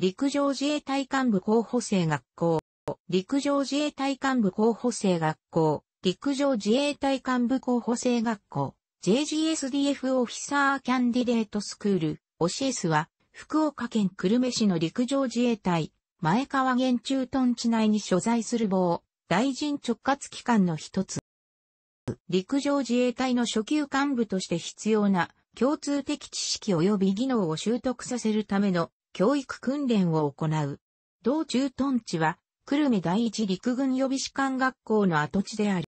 陸上自衛隊幹部候補生学校、陸上自衛隊幹部候補生学校、陸上自衛隊幹部候補生学校、JGSDF オフィサーキャンディデートスクール、オシエスは、福岡県久留米市の陸上自衛隊、前川原駐屯地内に所在する防、大臣直轄機関の一つ。陸上自衛隊の初級幹部として必要な共通的知識及び技能を習得させるための教育訓練を行う。同駐屯地は、久留米第一陸軍予備士官学校の跡地である。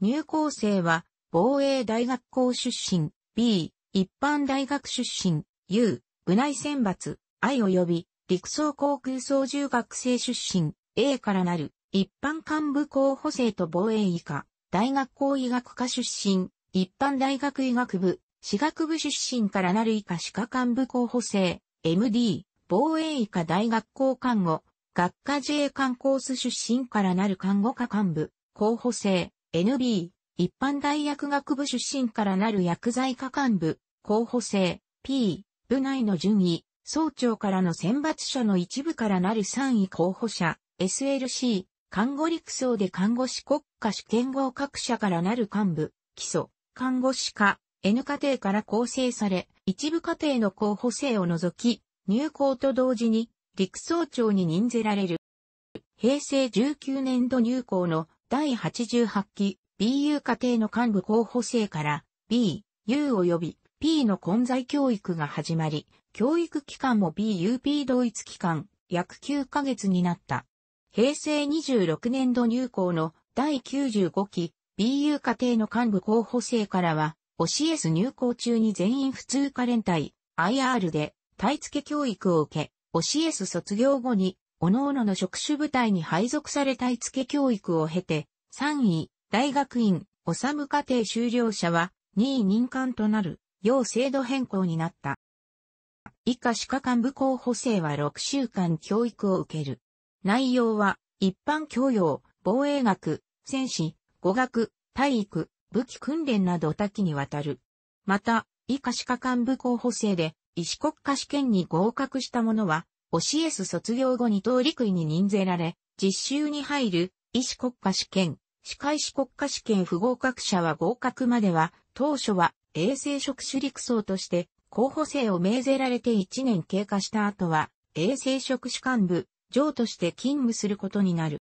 入校生は、防衛大学校出身、B、一般大学出身、U、部内選抜、I 及び陸装航空操縦学生出身、A からなる、一般幹部候補生と防衛医科、大学校医学科出身、一般大学医学部、私学部出身からなる。医科歯科幹部候補生、MD、防衛医科大学校看護、学科自衛官コース出身からなる看護科幹部、候補生、NB、一般大薬学部出身からなる薬剤科幹部、候補生、P、部内の順位、総長からの選抜者の一部からなる3位候補者、SLC、看護陸層で看護師国家試験合格者からなる幹部、基礎、看護師科、N 課程から構成され、一部課程の候補生を除き、入校と同時に、陸曹長に任ぜられる。平成19年度入校の第88期 BU 課程の幹部候補生から B、U 及び P の混在教育が始まり、教育期間も BUP 同一期間、約9ヶ月になった。平成26年度入校の第95期 BU 課程の幹部候補生からは、OCS 入校中に全員普通科連隊 IR で体付教育を受け、OCS 卒業後に、各々の職種部隊に配属され体付教育を経て、3位、大学院、おさむ課程修了者は、2位任官となる、要制度変更になった。以下歯科幹部候補生は6週間教育を受ける。内容は、一般教養、防衛学、戦士、語学、体育、武器訓練など多岐にわたる。また、以下歯科幹部候補生で、医師国家試験に合格した者は、OCS 卒業後に等陸位に任ぜられ、実習に入る医師国家試験、歯科医師国家試験不合格者は合格までは、当初は衛生職種陸層として候補生を命ぜられて1年経過した後は、衛生職種幹部、上として勤務することになる。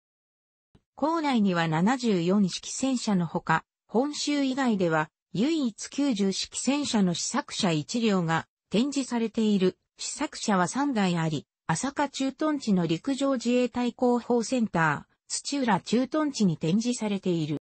校内には74式戦車のほか、本州以外では唯一90式戦車の試作車1両が展示されている試作車は3台あり、朝霞駐屯地の陸上自衛隊広報センター、土浦駐屯地に展示されている。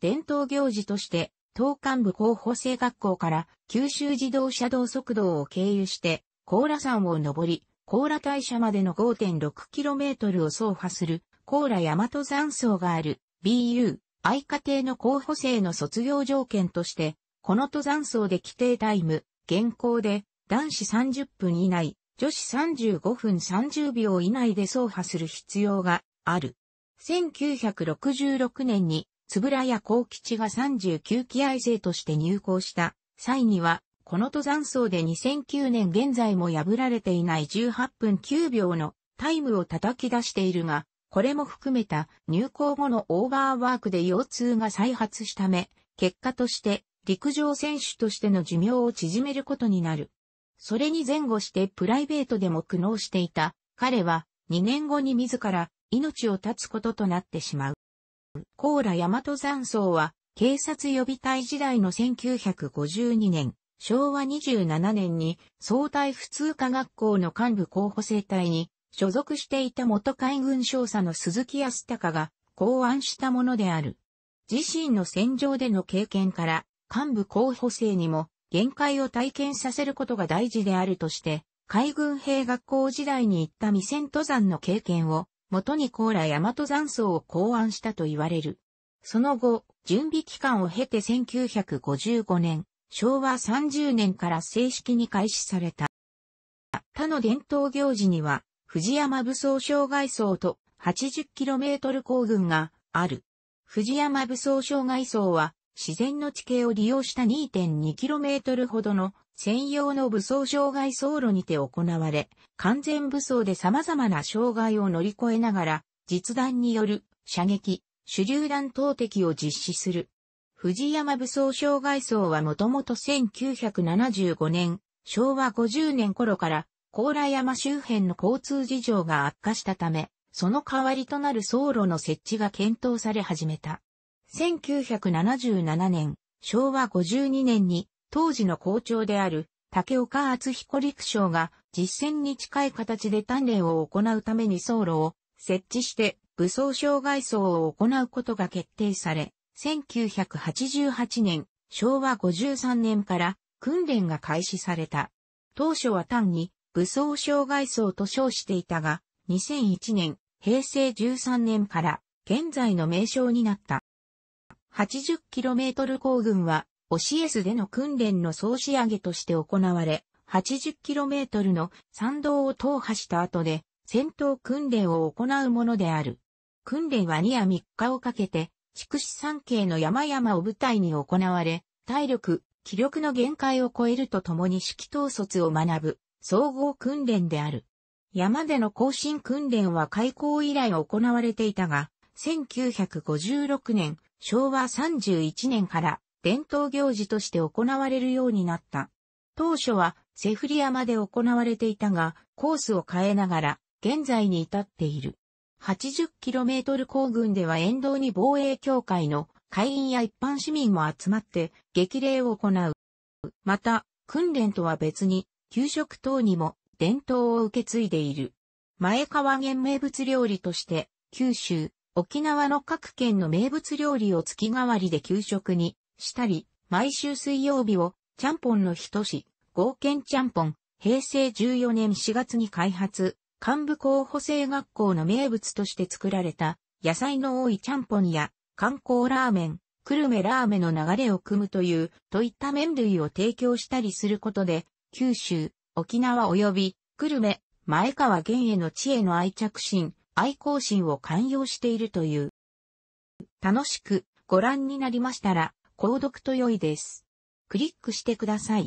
伝統行事として、東幹部候補生学校から九州自動車道速道を経由して、高羅山を登り、高羅大社までの 5.6km を走破する、高羅大和山荘がある、BU、愛家庭の候補生の卒業条件として、この登山荘で規定タイム、現行で、男子30分以内、女子35分30秒以内で走破する必要がある。1966年に、つぶらや幸吉が39期愛生として入校した際には、この登山層で2009年現在も破られていない18分9秒のタイムを叩き出しているが、これも含めた入校後のオーバーワークで腰痛が再発したため、結果として陸上選手としての寿命を縮めることになる。それに前後してプライベートでも苦悩していた彼は2年後に自ら命を絶つこととなってしまう。高良大和山荘は、警察予備隊時代の1952年、昭和27年に、総隊普通科学校の幹部候補生隊に、所属していた元海軍少佐の鈴木康隆が考案したものである。自身の戦場での経験から、幹部候補生にも限界を体験させることが大事であるとして、海軍兵学校時代に行った未戦登山の経験を元に高麗大和山荘を考案したと言われる。その後、準備期間を経て1955年、昭和30年から正式に開始された。他の伝統行事には、藤山武装障害層と 80km 行軍がある。藤山武装障害層は、自然の地形を利用した 2.2km ほどの専用の武装障害走路にて行われ、完全武装で様々な障害を乗り越えながら、実弾による射撃、手榴弾投擲を実施する。藤山武装障害走はもともと1975年、昭和50年頃から高麗山周辺の交通事情が悪化したため、その代わりとなる走路の設置が検討され始めた。1977年、昭和52年に当時の校長である竹岡厚彦陸将が実践に近い形で鍛錬を行うために走路を設置して武装障害走を行うことが決定され、1988年、昭和53年から訓練が開始された。当初は単に武装障害走と称していたが、2001年、平成13年から現在の名称になった。80km 行軍は、オシエスでの訓練の総仕上げとして行われ、80km の参道を踏破した後で、戦闘訓練を行うものである。訓練は2や3日をかけて、筑紫山系の山々を舞台に行われ、体力、気力の限界を超えるとともに指揮統率を学ぶ、総合訓練である。山での行進訓練は開校以来行われていたが、1956年、昭和31年から伝統行事として行われるようになった。当初はセフリ山で行われていたが、コースを変えながら現在に至っている。80km 行軍では沿道に防衛協会の会員や一般市民も集まって激励を行う。また、訓練とは別に、給食等にも伝統を受け継いでいる。前川源名物料理として、九州、沖縄の各県の名物料理を月替わりで給食にしたり、毎週水曜日を、ちゃんぽんの一し、合県ちゃんぽん、平成14年4月に開発、幹部候補生学校の名物として作られた、野菜の多いちゃんぽんや、観光ラーメン、久留米ラーメンの流れを組むという、といった麺類を提供したりすることで、九州、沖縄及び、久留米、前川源への知恵の愛着心、愛好心を寛容しているという。楽しくご覧になりましたら、購読と良いです。クリックしてください。